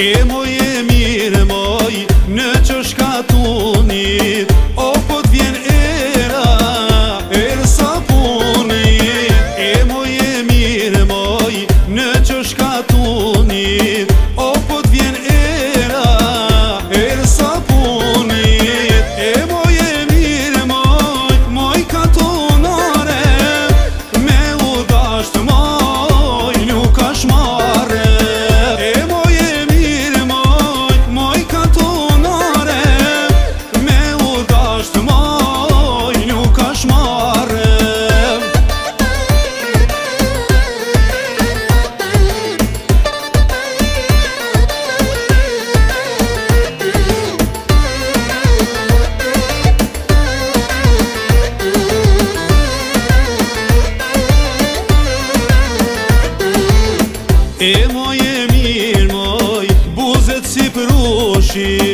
E moj e mirë moj në që shkatunit O po t'vjen era, erë sa punit E moj e mirë moj në që shkatunit she